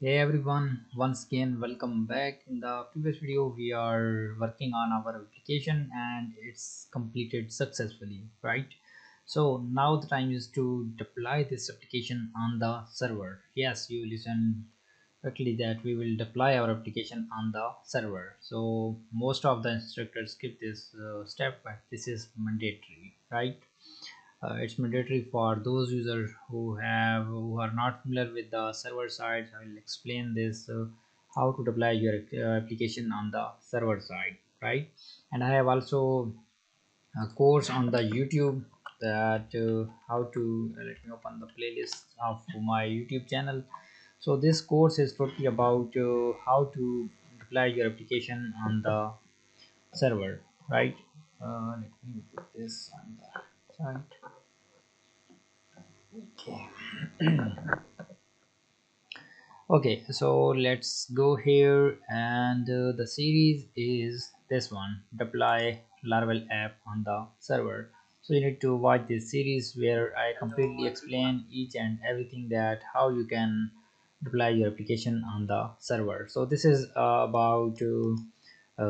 Hey everyone, once again welcome back. In the previous video we are working on our application and it's completed successfully, right? So now the time is to deploy this application on the server. Yes, you listen correctly that we will deploy our application on the server. So most of the instructors skip this uh, step but this is mandatory, right? Uh, it's mandatory for those users who have who are not familiar with the server side. I will explain this uh, how to deploy your uh, application on the server side right? And i have also a course on the youtube that uh, how to uh, let me open the playlist of my youtube channel. So this course is totally about uh, how to deploy your application on the server right? Let me put this on the side okay okay so let's go here and uh, the series is this one deploy laravel app on the server. So you need to watch this series where i completely explain each and everything that how you can deploy your application on the server. So this is uh, about uh,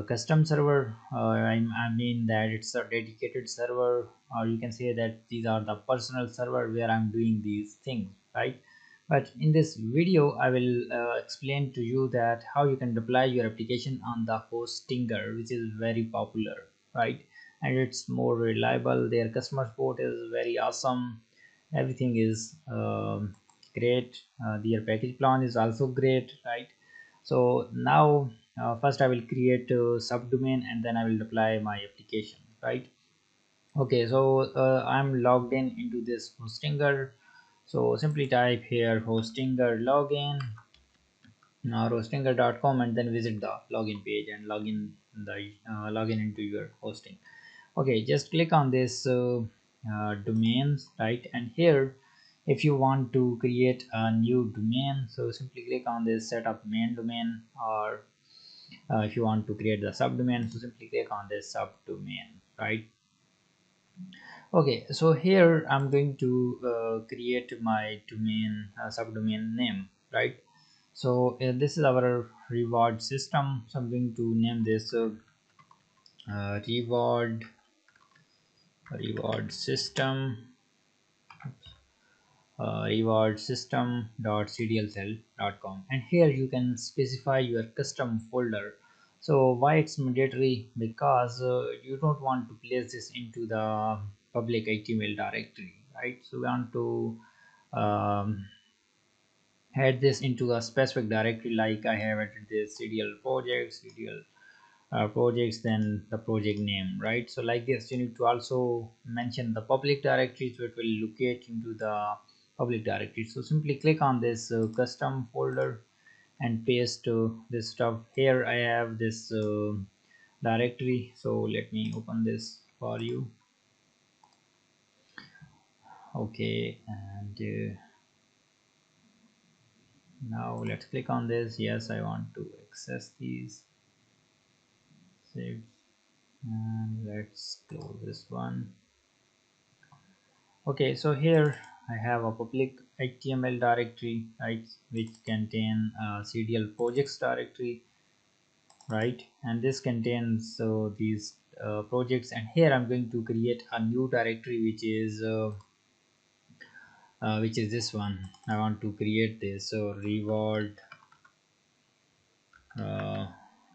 custom server uh, I, I mean that it's a dedicated server or you can say that these are the personal server where i'm doing these things right? But in this video i will uh, explain to you that how you can deploy your application on the hostinger which is very popular right? And it's more reliable their customer support is very awesome everything is um, great uh, their package plan is also great right? So now uh, first i will create a subdomain and then i will apply my application right? Okay so uh, i'm logged in into this hostinger. So simply type here hostinger login now hostinger.com and then visit the login page and login the uh, login into your hosting. Okay just click on this uh, uh, domains right? And here if you want to create a new domain so simply click on this setup main domain or uh, if you want to create the subdomain so simply click on this subdomain right? Okay so here i'm going to uh, create my domain uh, subdomain name right? So uh, this is our reward system. So i'm going to name this uh, uh, reward reward system uh, reward and here you can specify your custom folder. So why it's mandatory? Because uh, you don't want to place this into the public html directory right? So we want to um, add this into a specific directory like i have added this cdl project cdl uh, projects then the project name right? So like this you need to also mention the public directory so it will locate into the public directory. So simply click on this uh, custom folder and paste uh, this stuff. Here i have this uh, directory. So let me open this for you. Okay and uh, now let's click on this. Yes i want to access these. Save. And let's close this one. Okay so here I have a public HTML directory right which contain CDL projects directory right? And this contains so uh, these uh, projects. And here I'm going to create a new directory which is uh, uh, which is this one. I want to create this. So reward uh,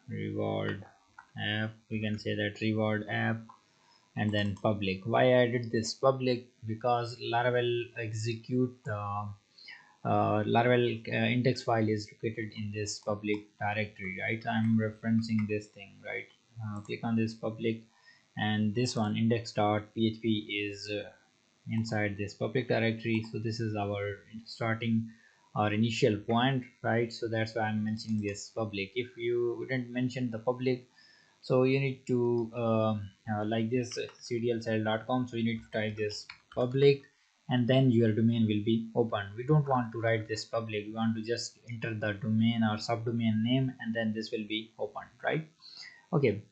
reward app. We can say that reward app and then public. Why i did this public? Because laravel execute the uh, laravel uh, index file is located in this public directory right? I'm referencing this thing right? Uh, click on this public and this one index.php is uh, inside this public directory. So this is our starting our initial point right? So that's why i'm mentioning this public. If you wouldn't mention the public so you need to uh, uh, like this cdlcell.com so you need to type this public and then your domain will be open. We don't want to write this public. We want to just enter the domain or subdomain name and then this will be opened right? Okay.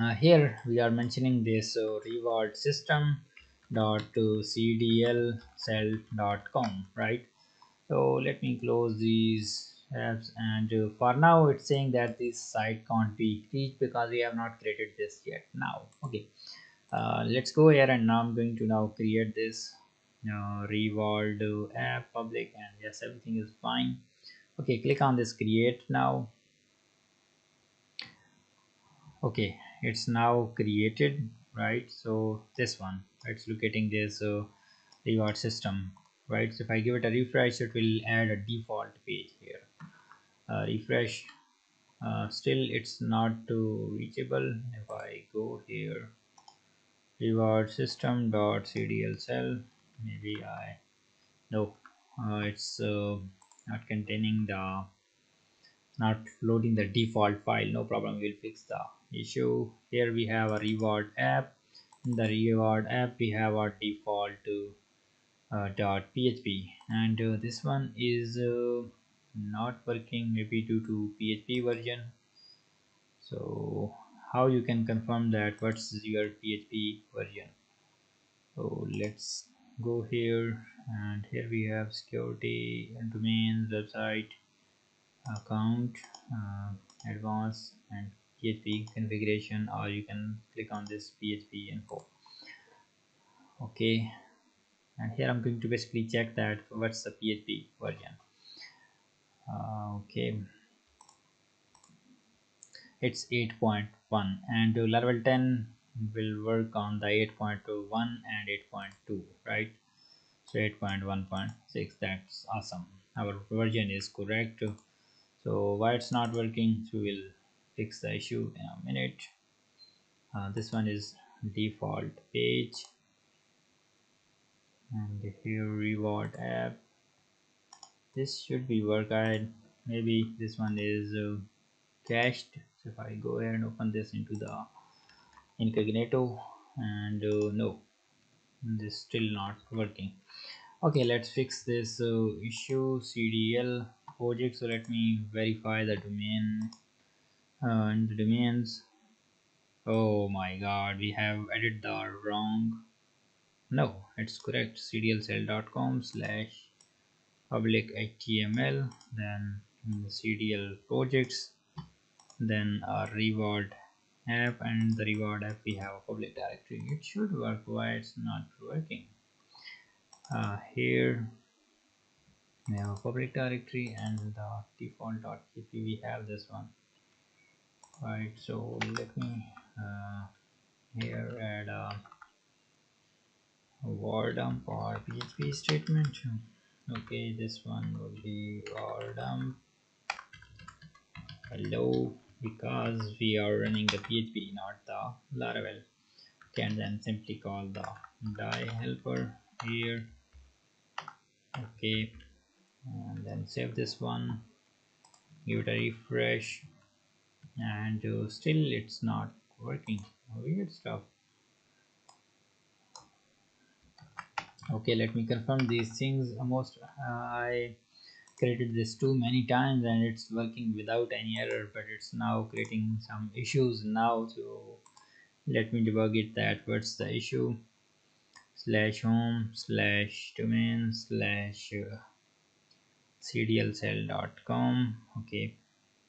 Uh, here we are mentioning this uh, reward system dot cdl cell.com right? So let me close these apps and uh, for now it's saying that this site can't be reached because we have not created this yet now. Okay. Uh, let's go here and now I'm going to now create this uh, reward app public and yes everything is fine. Okay click on this create now. Okay it's now created right? So this one it's locating this uh, reward system right? So if I give it a refresh it will add a default page here refresh. Uh, still it's not too reachable. If I go here reward system dot cdl cell maybe I no uh, it's uh, not containing the not loading the default file no problem we'll fix the issue. Here we have a reward app. In the reward app we have our default uh, dot php. And uh, this one is uh, not working maybe due to php version. So how you can confirm that? What's your php version? So let's go here and here we have security and domains website account uh, advanced and php configuration or you can click on this php info. Okay and here i'm going to basically check that what's the php version uh, okay. It's 8.1 and Laravel 10 will work on the 8.1 and 8.2 right? So 8.1.6 that's awesome. Our version is correct. So why it's not working so we'll fix the issue in a minute. Uh, this one is default page. And here reward app this should be work I maybe this one is uh, cached. So if I go ahead and open this into the incognito and uh, no this is still not working. Okay let's fix this uh, issue cdl project. So let me verify the domain uh, and the domains. Oh my god we have added the wrong no it's correct cdlcell.com slash public html then cdl projects then our reward app and the reward app we have a public directory. It should work why it's not working? Uh, here we have a public directory and the default.php we have this one. Right so let me uh, here add a var dump or php statement okay this one will be var dump. Hello because we are running the PHP not the Laravel. Can then simply call the die helper here. Okay and then save this one. Give it a refresh. And uh, still it's not working. Weird stuff okay let me confirm these things. Almost uh, I created this too many times and it's working without any error but it's now creating some issues now so let me debug it that what's the issue? Slash home slash domain slash uh, cdlcell.com okay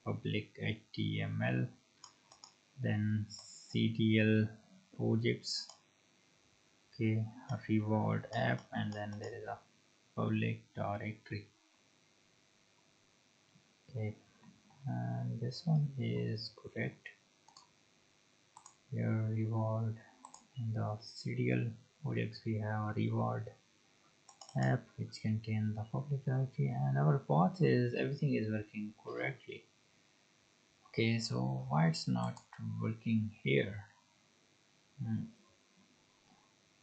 public html then cdl projects okay reward app and then there is a public directory. Okay. And this one is correct. Here reward. In the cdl projects we have a reward app which contain the public directory and our path is everything is working correctly. Okay so why it's not working here? Hmm.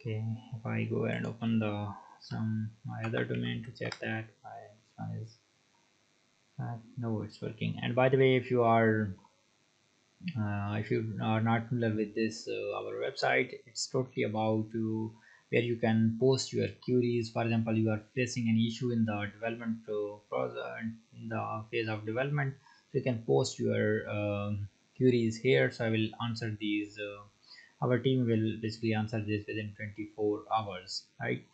Okay if i go and open the some my other domain to check that my is uh, no it's working. And by the way if you are uh, if you are not familiar with this uh, our website it's totally about to where you can post your queries. For example you are facing an issue in the development uh, process in the phase of development. So you can post your um, queries here. So i will answer these uh, our team will basically answer this within 24 hours right?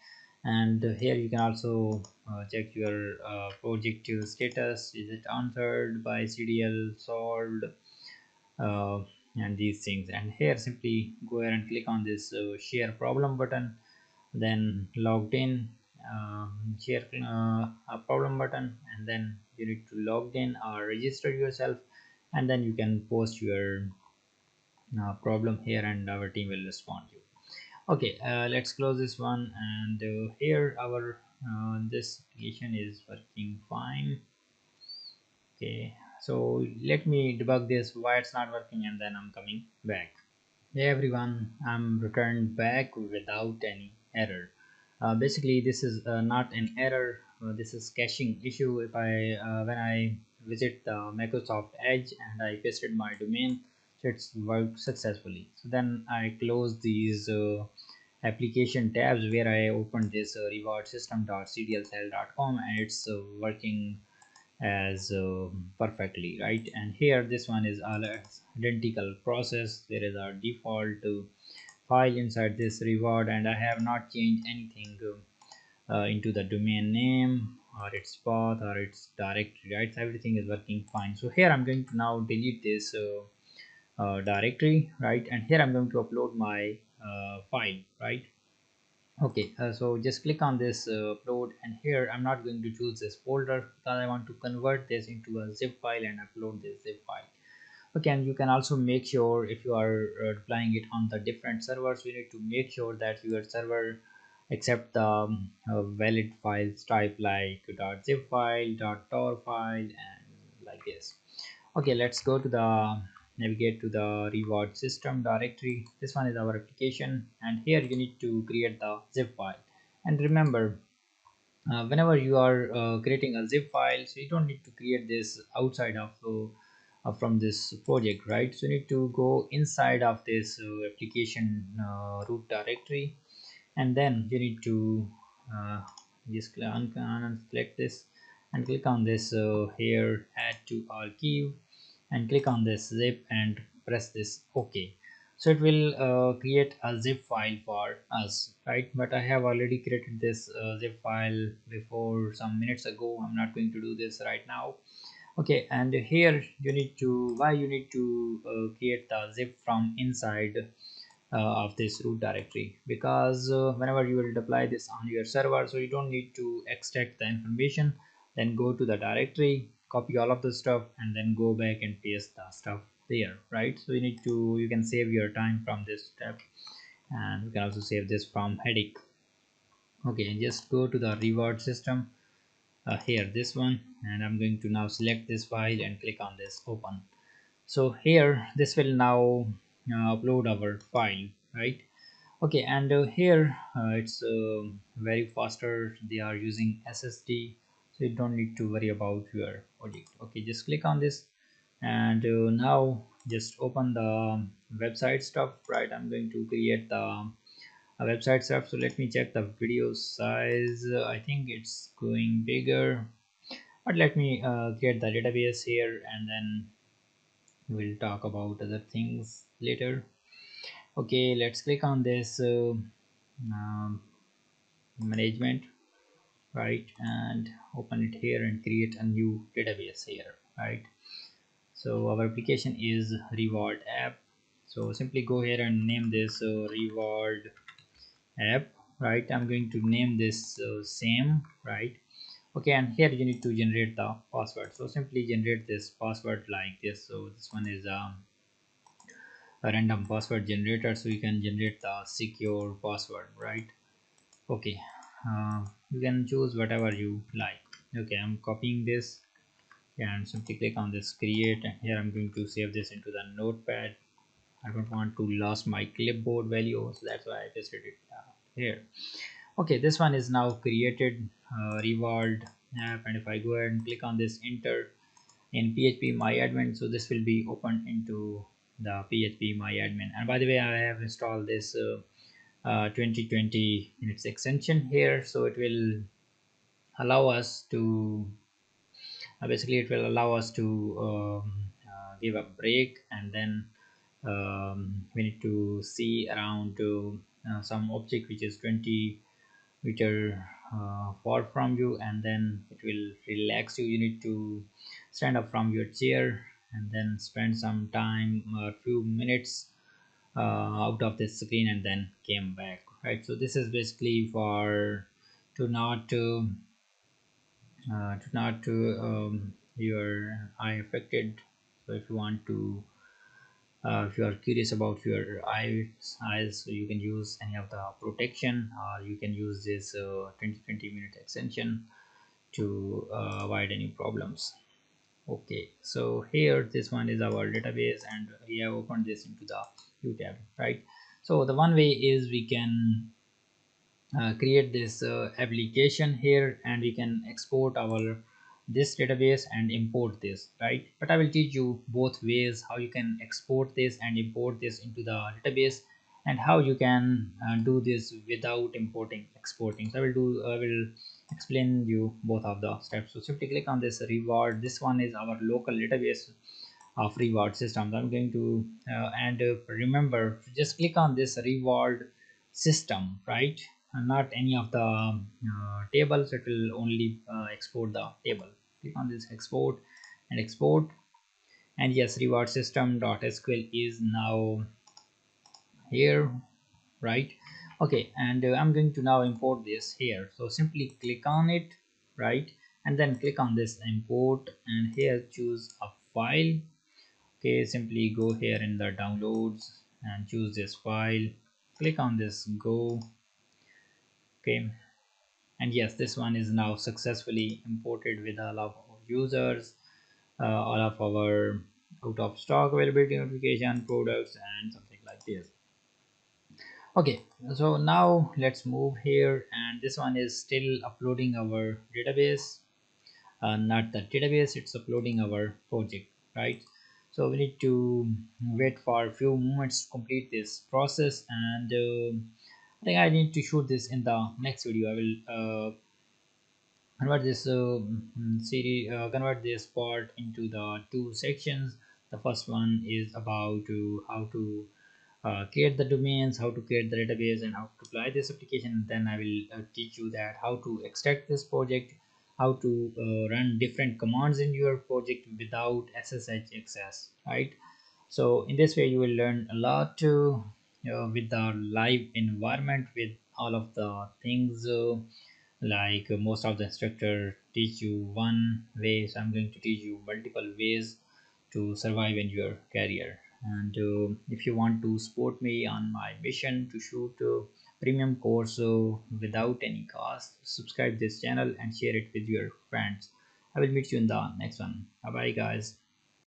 And here you can also uh, check your uh, project status. Is it answered by cdl solved? Uh, and these things. And here simply go ahead and click on this uh, share problem button then logged in uh, share uh, a problem button and then you need to log in or register yourself and then you can post your uh, problem here and our team will respond to. You okay uh, let's close this one. And uh, here our uh, this application is working fine. Okay so let me debug this. Why it's not working and then i'm coming back. Hey everyone. I'm returned back without any error. Uh, basically this is uh, not an error. This is caching issue. If i when i visit the microsoft edge and i pasted my domain it's worked successfully. So then i close these uh, application tabs where i opened this uh, reward system.cdlcell.com and it's uh, working as uh, perfectly right? And here this one is all identical process. There is a default file inside this reward and I have not changed anything uh, into the domain name or its path or its directory right? So everything is working fine. So here I'm going to now delete this uh, uh, directory right? And here I'm going to upload my uh, file right? Okay uh, so just click on this uh, upload and here I'm not going to choose this folder because I want to convert this into a zip file and upload this zip file. Okay and you can also make sure if you are deploying it on the different servers you need to make sure that your server accept the um, valid files type like .zip file .tar file and like this. Okay let's go to the navigate to the reward system directory. This one is our application and here you need to create the zip file. And remember uh, whenever you are uh, creating a zip file so you don't need to create this outside of uh, uh, from this project right? So you need to go inside of this uh, application uh, root directory and then you need to just select this and click on this here add to archive and click on this zip and press this ok. So it will uh, create a zip file for us right? But i have already created this uh, zip file before some minutes ago. I'm not going to do this right now. Okay and here you need to why you need to uh, create the zip from inside uh, of this root directory? Because uh, whenever you will deploy this on your server so you don't need to extract the information then go to the directory copy all of the stuff and then go back and paste the stuff there right? So you need to you can save your time from this step. And you can also save this from headache. Okay just go to the reward system uh, here this one. And I'm going to now select this file and click on this open. So here this will now uh, upload our file right? Okay and uh, here uh, it's uh, very faster. They are using SSD you don't need to worry about your project okay just click on this and uh, now just open the website stuff right? I'm going to create the a website stuff. So let me check the video size. I think it's going bigger but let me uh, create the database here and then we'll talk about other things later. Okay let's click on this uh, um, management right and open it here and create a new database here right. So our application is reward app. So simply go here and name this uh, reward app right. I'm going to name this uh, same right. Okay and here you need to generate the password. So simply generate this password like this. So this one is um, a random password generator so you can generate the secure password right. Okay uh, you can choose whatever you like. Okay i'm copying this. And simply click on this create. And here i'm going to save this into the notepad. I don't want to lose my clipboard value so that's why I just did it uh, here. Okay this one is now created uh, reward app. And if I go ahead and click on this enter in PHP my admin so this will be opened into the PHP my admin and by the way I have installed this uh, uh, 2020 in its extension here. So it will allow us to uh, basically it will allow us to um, uh, give a break and then um, we need to see around to uh, some object which is 20 which are uh, far from you and then it will relax you. You need to stand up from your chair and then spend some time a few minutes uh, out of the screen and then came back right? So this is basically for to not to uh, to not to um, your eye affected. So if you want to uh, if you are curious about your eyes eyes so you can use any of the protection or you can use this uh, 20 20 minute extension to uh, avoid any problems okay so here this one is our database and we have opened this into the view tab right? So the one way is we can uh, create this uh, application here and we can export our this database and import this right? But i will teach you both ways how you can export this and import this into the database and how you can uh, do this without importing exporting. So i will do i will explain you both of the steps. So simply click on this reward. This one is our local database of reward systems i'm going to uh, and uh, remember just click on this reward system right? And not any of the uh, tables. It will only uh, export the table. Click on this export and export. And yes reward system.sql is now here right? Okay and uh, i'm going to now import this here. So simply click on it right? And then click on this import and here choose a file. Okay simply go here in the downloads and choose this file. Click on this go. Okay. And yes this one is now successfully imported with all of our users uh, all of our out of stock availability notification products and something like this okay so now let's move here and this one is still uploading our database uh, not the database it's uploading our project right so we need to wait for a few moments to complete this process and uh, I think I need to shoot this in the next video. I will uh, convert this uh, series, uh, convert this part into the two sections. The first one is about uh, how to uh, create the domains, how to create the database, and how to apply this application. Then I will uh, teach you that how to extract this project, how to uh, run different commands in your project without SSH access, right? So in this way, you will learn a lot to uh, with the live environment with all of the things uh, like uh, most of the instructor teach you one way so i'm going to teach you multiple ways to survive in your career and uh, if you want to support me on my mission to shoot a premium course uh, without any cost subscribe this channel and share it with your friends. I will meet you in the next one. Bye bye guys